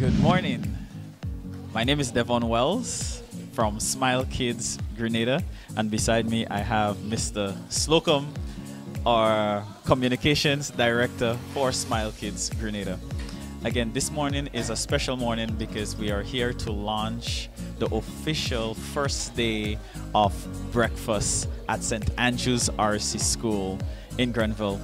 Good morning. My name is Devon Wells from Smile Kids Grenada, and beside me I have Mr. Slocum, our communications director for Smile Kids Grenada. Again, this morning is a special morning because we are here to launch the official first day of breakfast at St. Andrew's RC School in Grenville.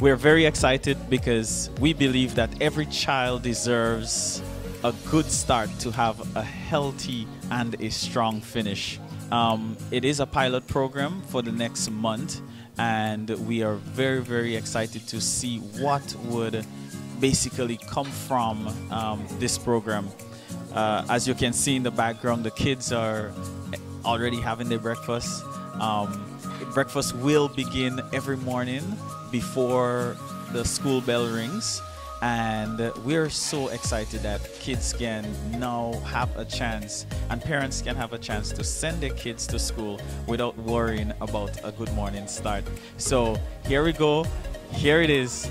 We're very excited because we believe that every child deserves a good start to have a healthy and a strong finish. Um, it is a pilot program for the next month, and we are very, very excited to see what would basically come from um, this program. Uh, as you can see in the background, the kids are already having their breakfast. Um, breakfast will begin every morning before the school bell rings. And we're so excited that kids can now have a chance and parents can have a chance to send their kids to school without worrying about a good morning start. So here we go. Here it is.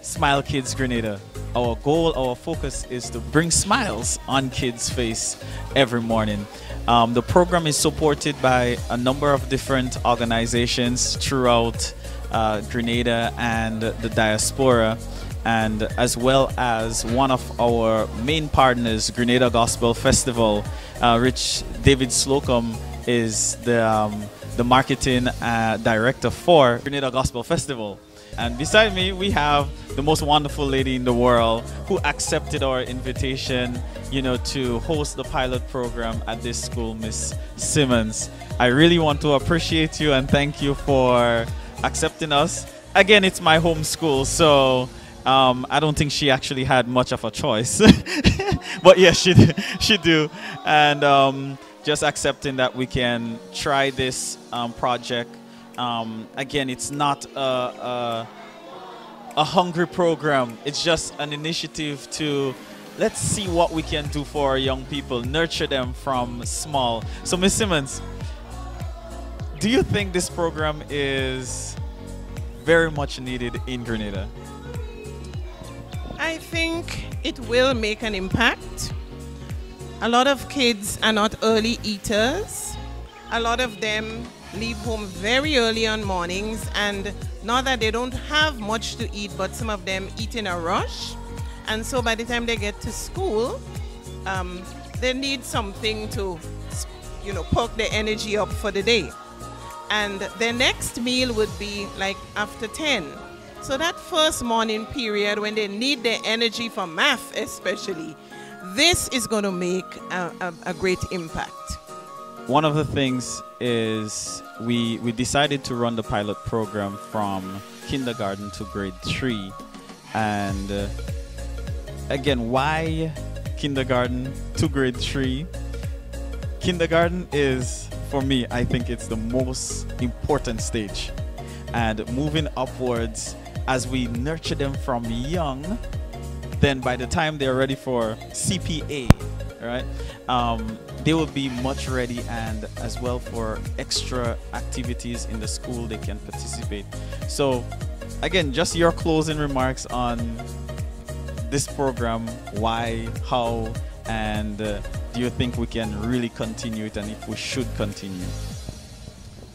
Smile kids grenada. Our goal our focus is to bring smiles on kids face every morning. Um, the program is supported by a number of different organizations throughout uh, Grenada and the diaspora, and as well as one of our main partners, Grenada Gospel Festival, uh, which David Slocum is the, um, the marketing uh, director for Grenada Gospel Festival. And beside me, we have the most wonderful lady in the world who accepted our invitation, you know, to host the pilot program at this school, Miss Simmons. I really want to appreciate you and thank you for accepting us. Again, it's my home school, so um, I don't think she actually had much of a choice. but yes, she she do, and um, just accepting that we can try this um, project. Um, again, it's not a, a a hungry program. It's just an initiative to let's see what we can do for our young people, nurture them from small. So, Miss Simmons, do you think this program is very much needed in Grenada? I think it will make an impact. A lot of kids are not early eaters. A lot of them leave home very early on mornings and not that they don't have much to eat, but some of them eat in a rush. And so by the time they get to school, um, they need something to, you know, perk their energy up for the day and their next meal would be like after 10. So that first morning period when they need their energy for math especially, this is going to make a, a, a great impact. One of the things is we we decided to run the pilot program from kindergarten to grade 3 and uh, again why kindergarten to grade 3 kindergarten is for me, I think it's the most important stage. And moving upwards as we nurture them from young, then by the time they're ready for CPA, right, um, they will be much ready and as well for extra activities in the school they can participate. So, again, just your closing remarks on this program, why, how, and uh, do you think we can really continue it and if we should continue?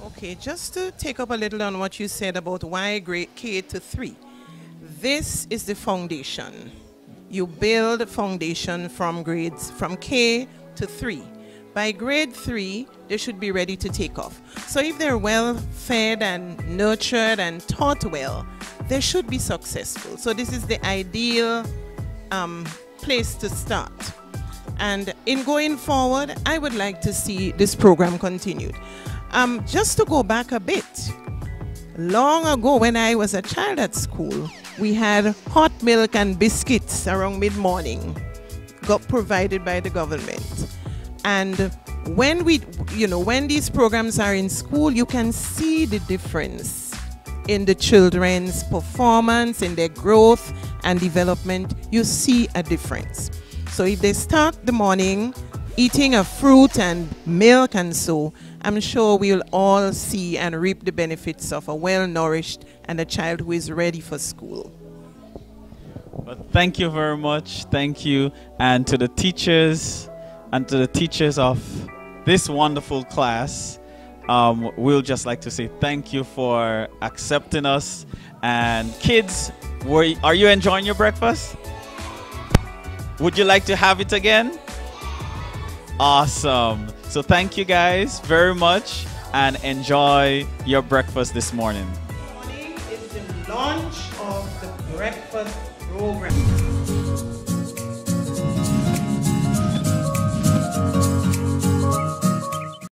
Okay, just to take up a little on what you said about why grade K to 3. This is the foundation. You build foundation from grades from K to 3. By grade 3, they should be ready to take off. So if they're well fed and nurtured and taught well, they should be successful. So this is the ideal um, place to start. And in going forward, I would like to see this program continued. Um, just to go back a bit, long ago when I was a child at school, we had hot milk and biscuits around mid morning, got provided by the government. And when we, you know, when these programs are in school, you can see the difference in the children's performance, in their growth and development. You see a difference. So if they start the morning eating a fruit and milk and so, I'm sure we'll all see and reap the benefits of a well nourished and a child who is ready for school. But thank you very much. Thank you. And to the teachers and to the teachers of this wonderful class, um, we'll just like to say thank you for accepting us. And kids, were, are you enjoying your breakfast? Would you like to have it again? Awesome. So thank you guys very much and enjoy your breakfast this morning. Morning is the launch of the breakfast program.